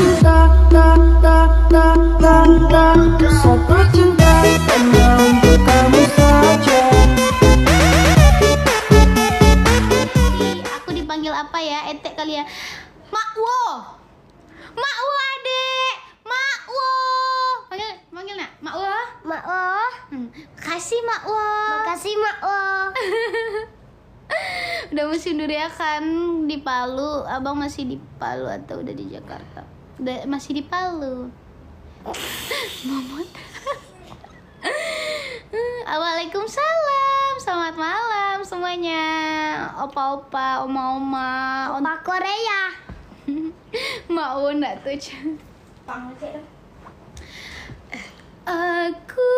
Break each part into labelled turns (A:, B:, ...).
A: cinta, ta, ta, ta, ta, ta Satu cinta hanya untuk kamu saja
B: Aku dipanggil apa ya? Etek kali ya. Makwo. Makwo adek. Makwo. Panggil panggil nak. Makwo.
C: Makwo.
B: Hmm. Kasih Makwo.
C: Makasih Makwo.
B: Udah musim durian kan di Palu. Abang masih di Palu atau udah di Jakarta? Masih di Palu. Momot. Waalaikumsalam. Selamat malam semuanya. Opa-opa, oma-oma,
C: Opa Korea.
B: Mau nak tuh Aku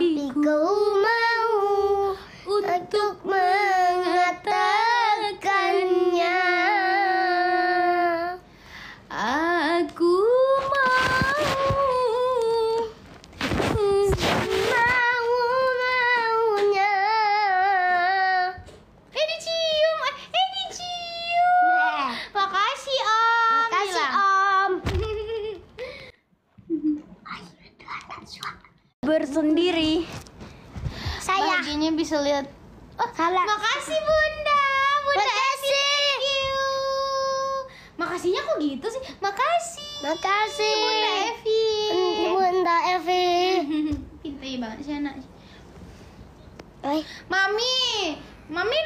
C: tapi
B: ku
C: mau
B: untuk
C: mengatakannya.
B: aku mau
C: Mau maunya.
B: eh dicium eh dicium makasih om
C: Makasih
B: bilang.
C: Om.
D: Bersendiri
C: Saya.
B: bahagianya bisa lihat oh,
C: Salah.
B: makasih bunda bunda
C: Makasih.
B: thank you makasihnya kok gitu sih makasih
C: Makasih.
B: bunda Evi
C: Bunda Evi.
B: pintai banget sih anak
C: Eh,
B: mami mami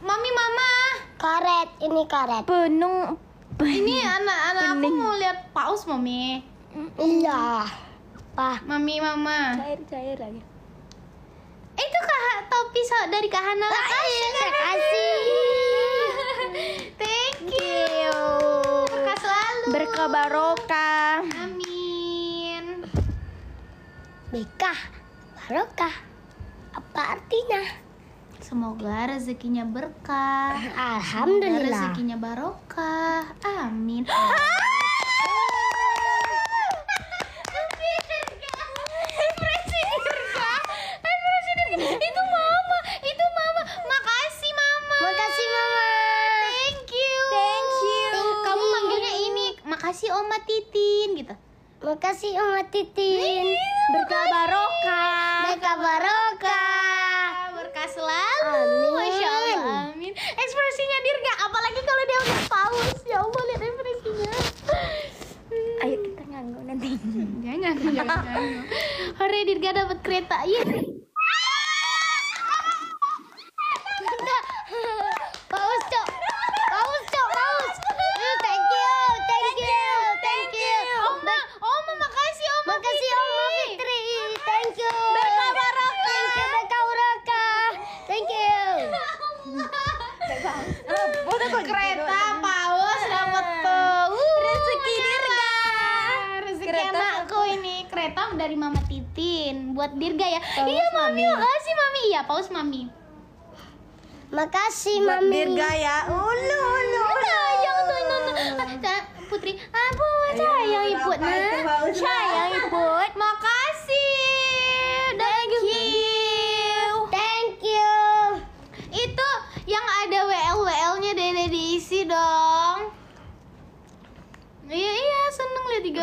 B: mami mama
C: karet. Ini karet.
D: penuh
B: ini anak-anak aku mau lihat paus mami
C: Iya. Pak.
B: mami mama
D: cair cair lagi
B: itu kak topi so- dari kak Hana makasih Kak Hana.
C: Makasih.
B: thank you berkah selalu
D: berkah barokah
B: amin
C: Bekah. Barokah. Apa artinya?
B: semoga rezekinya berkah Semoga
C: Alhamdulillah.
B: rezekinya barokah amin itu mama itu mama makasih mama
C: Makasih Mama.
B: thank you
D: Thank you.
B: kamu manggilnya ini makasih oma titin gitu.
C: Makasih Oma Titin.
D: berkah barokah.
C: Bekah barokah.
B: berkah selalu.
C: Amin.
B: masya allah amin. Ekspresinya Dirga apalagi kalau dia udah paus. Ya allah lihat ekspresinya.
D: Ayo kita nganggo nanti.
B: Jangan jangan jangan. Hore Dirga dapat kereta ya
C: Paus cok. Paus cok. Paus. Eh, Thank you. Thank you. Thank you.
B: oma oma makasih oma
C: Makasih
B: Fitri.
C: Oma Fitri. Thank you.
B: Berkah barokah.
C: Thank you Berkah barokah. Thank you.
B: Kereta paus dapat tuh Uh,
D: Rezeki Dirga.
B: rezeki
D: Kereta
B: anakku ini. Kereta dari mama Titin buat Dirga ya.
D: Paus
B: iya mami.
D: Mami.
B: makasih mami. Iya paus mami.
C: Makasih
D: buat
C: Mami.
D: Dirga ya. Ulu ulu
B: sayang tuh no, no. Ah, Putri. Aku sayang ibu nah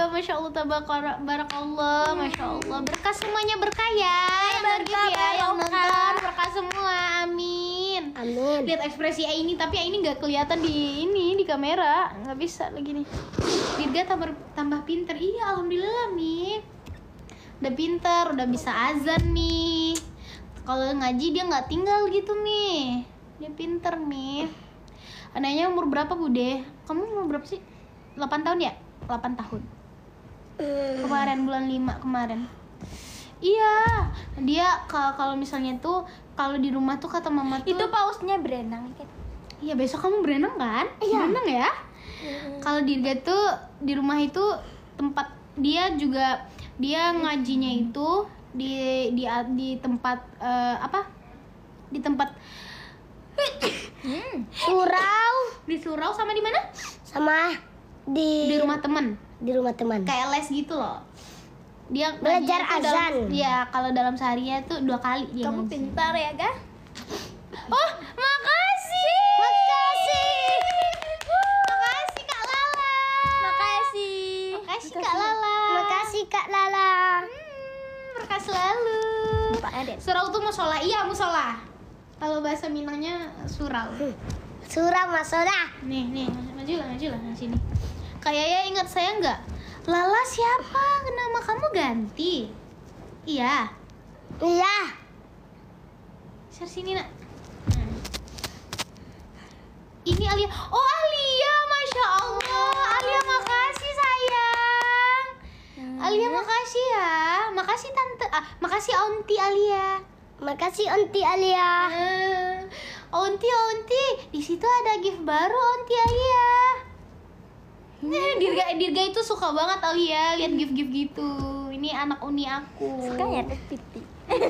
B: masya Allah tabakar barakallah masya Allah. Berkah semuanya berkah ya. Yang
D: Berkah,
B: ya yang nonton. Berkah semua amin.
C: Amin.
B: lihat ekspresi ini tapi ini nggak kelihatan di ini di kamera. Nggak bisa lagi nih. Dirga tambah tambah pinter. Iya alhamdulillah nih udah pinter udah bisa azan nih kalau ngaji dia nggak tinggal gitu nih dia pinter nih anaknya umur berapa bude? Kamu umur berapa sih? 8 tahun ya? 8 tahun kemarin bulan 5 kemarin iya dia ka- kalau misalnya tuh kalau di rumah tuh kata mama tuh
D: itu pausnya berenang kan
B: Iya besok kamu berenang kan?
C: Iya.
B: Berenang ya. Kalau Dirga tuh di rumah itu tempat dia juga dia ngajinya itu di di di tempat eh, apa? Di tempat
C: Surau
B: di surau sama di mana?
C: sama di
B: Di rumah temen
C: di rumah teman.
B: kayak les gitu loh. dia
C: Belajar azan.
B: Iya, kalau dalam seharinya tuh dua kali dia
D: Kamu
B: ngaji.
D: pintar ya, Ga?
B: Oh, makasih.
C: Makasih.
B: Makasih Kak Lala.
D: Makasih.
B: Makasih Kak Lala.
C: Makasih Kak Lala.
B: Hmm, berkah selalu. Surau tuh musola. Iya, musola. Kalau bahasa Minangnya surau.
C: Surah masolah.
B: Nih, nih, maju lah, maju lah sini. Kayak ya ingat saya nggak? Lala siapa? Nama kamu ganti. Iya.
C: Iya.
B: Share sini nak. Nah. Ini Alia. Oh Alia, masya Allah. Alia makasih sayang. Alia makasih ya. Makasih tante. Ah, makasih onti Alia.
C: Makasih Onti Alia.
B: Eh, onti onti. Di situ ada gift baru onti Alia. Eh, Dirga Dirga itu suka banget Alia lihat gift-gift gitu. Ini anak uni aku.
D: Suka ya Titi.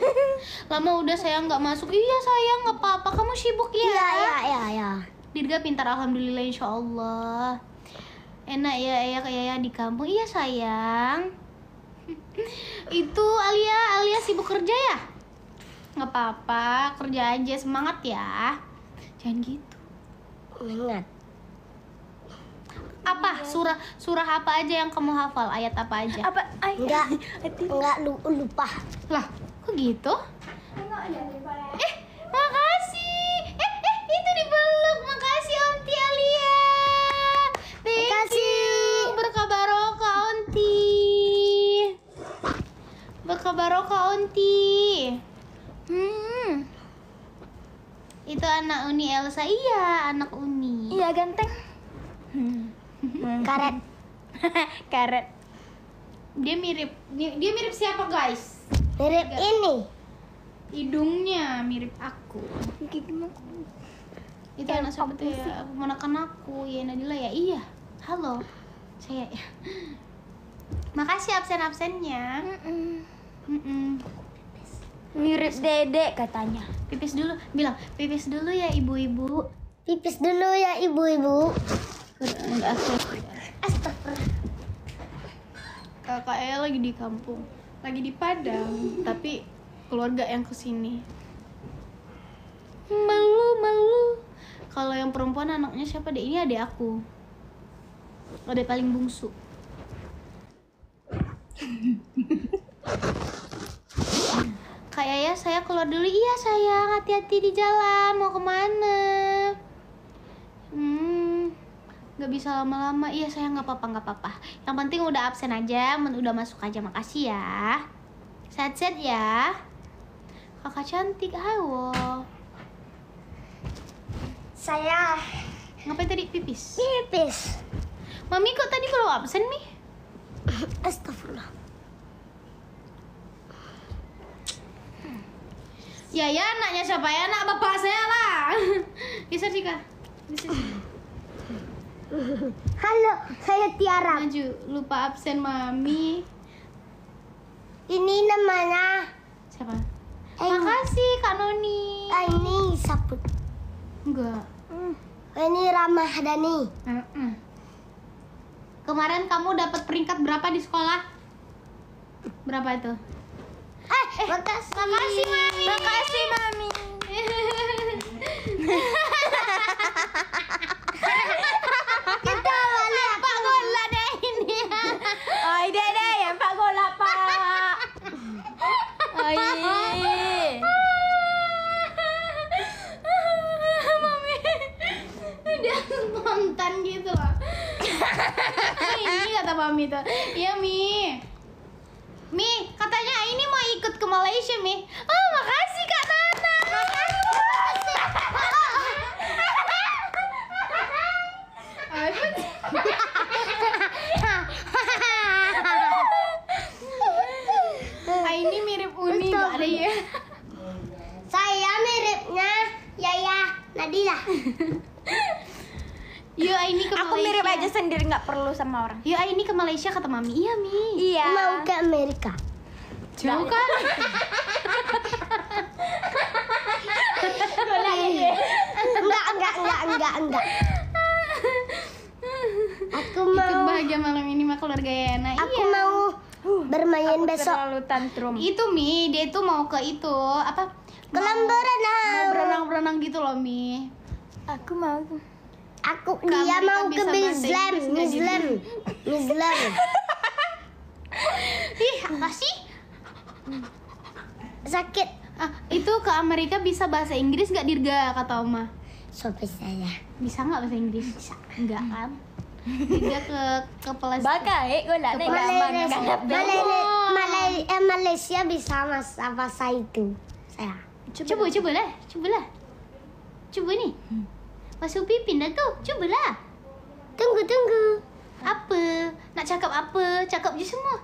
B: Lama udah saya nggak masuk. Iya sayang, nggak apa-apa. Kamu sibuk ya?
C: Iya, iya, iya, iya.
B: Dirga pintar alhamdulillah insya Allah. Enak ya ya kayak ya di kampung. Iya sayang. Itu Alia, Alia sibuk kerja ya? Nggak apa-apa, kerja aja semangat ya. Jangan gitu.
C: Ingat.
B: Apa surah surah apa aja yang kamu hafal? Ayat apa aja?
D: Apa? Ay,
C: Enggak. Enggak lu- lupa.
B: Lah, kok gitu? Eh, makasih. Eh, eh, itu dipeluk. Makasih Onti Alia. Thank
C: Makasih.
B: you. Berkah barokah Onti. Berkah barokah Onti.
D: Hmm.
B: Itu anak Uni Elsa. Iya, anak Uni.
D: Iya ganteng.
C: Karet.
D: Karet.
B: Dia mirip dia, dia mirip siapa, guys?
C: Mirip ini.
B: Hidungnya mirip aku. Itu anak
D: sih?
B: ya? Menekan aku, ya Nadila ya. Iya. Halo. Saya ya. Makasih absen-absennya. Mm-mm.
D: Mirip Dede katanya.
B: Pipis dulu, bilang pipis dulu ya ibu-ibu.
C: Pipis dulu ya ibu-ibu.
B: Kakak Ella lagi di kampung, lagi di Padang, tapi keluarga yang ke sini. Malu, malu. Kalau yang perempuan anaknya siapa deh? Ini adik aku. Adik paling bungsu. Kayak ya saya keluar dulu. Iya sayang, hati-hati di jalan. Mau ke mana? Hmm, nggak bisa lama-lama. Iya sayang nggak apa-apa nggak apa-apa. Yang penting udah absen aja, men- udah masuk aja. Makasih ya. Sehat-sehat ya. Kakak cantik, hayo.
C: Saya
B: Ngapain tadi pipis?
C: pipis.
B: Mami kok tadi belum absen nih?
C: Astagfirullah.
B: Ya ya anaknya siapa ya? Anak bapak saya lah. Bisa sih kak. Bisa sih.
C: Halo, saya Tiara.
B: Maju, lupa absen mami.
C: Ini namanya
B: Siapa?
C: Eh,
B: Makasih Kak Noni.
C: ah, ini Saput.
B: Enggak.
C: Ini Ramadhani.
B: Mm-mm. Kemarin kamu dapat peringkat berapa di sekolah? Berapa itu?
C: Eh, makasih.
B: Makasih.
D: Makasih mami.
C: Kita balik.
B: Pak Gola deh ini.
D: Oi Dede yang Pak Gola Pak. Oi.
B: mami. Dia spontan gitu loh. Ini kata mami tuh. Iya mi. Mi, katanya ini mau ikut ke Malaysia mi. Oh makasih kak Nana. Makasih. Ah, ini mirip Uni ada ya?
C: Saya miripnya Yaya Nadila.
B: Yuk ah, ini ke
D: Aku
B: Malaysia.
D: mirip aja sendiri nggak perlu sama orang.
B: Yuk ah, ini ke Malaysia kata mami. Iya mi.
D: Iya.
C: Mau ke Amerika.
B: Jauh kan?
C: Enggak, enggak, enggak, enggak, enggak. Aku
B: Ikut
C: mau
B: bahagia malam ini mah keluarga Yana.
C: aku
B: iya.
C: mau bermain main
D: Takut
C: besok.
D: Terlalu tantrum.
B: Itu Mi, dia itu mau ke itu apa?
C: Kolam
B: Mau
C: berenang.
B: berenang-berenang gitu loh Mi.
D: Aku mau.
C: Aku
B: Ke
C: dia mau ke
B: bisa
C: Muslim,
B: nggak?
C: Muslim, Muslim.
B: Ih, apa sih?
C: Sakit.
B: Ah, itu ke Amerika bisa bahasa Inggris nggak Dirga kata Oma?
C: Sopi saya.
B: Bisa nggak bahasa Inggris? Bisa. Enggak kan? Dirga ke ke Palestina.
D: Nak naik gambar
C: Malaysia, Malaysia, Malay- Malaysia bisa mas bahasa itu. Saya.
B: Cuba, cuba lah, cuba lah. Cuba ni. Masuk pipin dah tu. Cubalah.
C: Tunggu tunggu.
B: Apa? Nak cakap apa? Cakap je semua.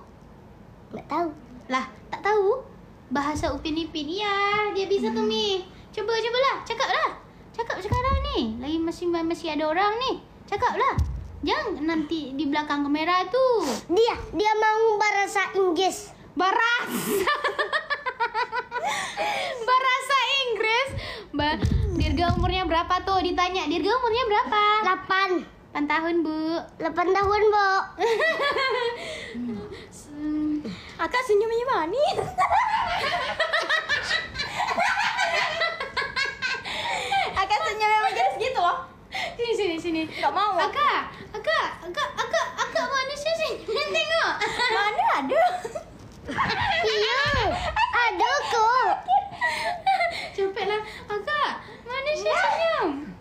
C: Nggak tahu.
B: Lah, tak tahu? Bahasa Upin Ipin. Ya, dia bisa tu Mi. Cuba, cubalah. Cakap lah. Cakap sekarang ni. Lagi masih masih ada orang ni. Cakap lah. Jangan nanti di belakang kamera tu.
C: Dia dia mau bahasa Inggris.
B: Bahasa Dirga umurnya berapa tuh? Ditanya. Dirga umurnya berapa?
C: 8
B: 8 tahun, Bu.
C: 8 tahun, Bu.
B: Hmm,
D: Akak senyumnya manis. Akak senyumnya manis gitu loh.
B: Sini, sini, sini.
D: Gak mau.
B: Akak, akak, akak, akak, akak manusia sih. Tengok.
D: Mana ada?
C: Iya. Ada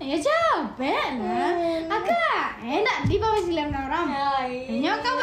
B: ya capek lah hmm. agak enak di bawah silam orang.
D: Ya, iya. Ya, nyokap.